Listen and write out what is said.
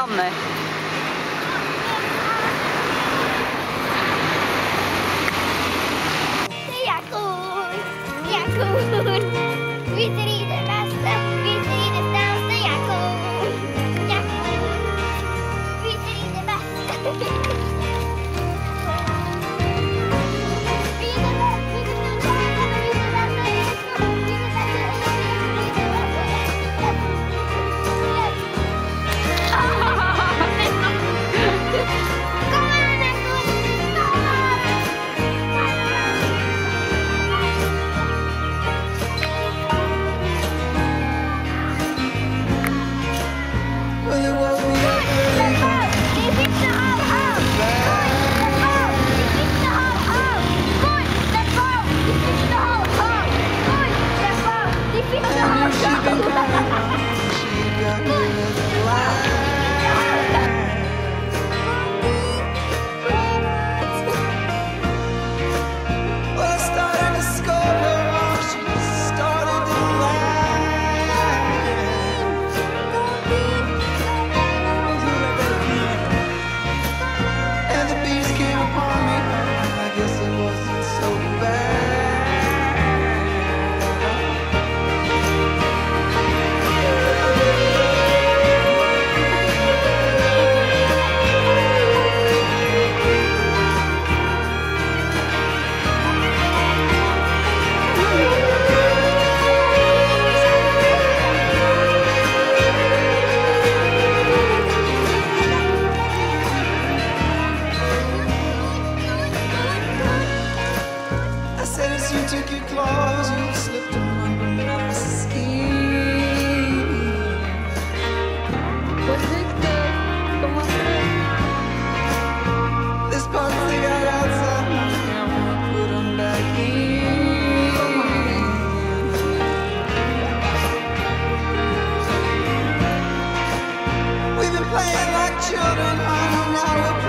Danne. Det er Jakun! Jakun! Vi ser claws you slipped under my skin. But they did, come on. This part got outside my hand, I put them back in. Come on. We've been playing like children, I don't know.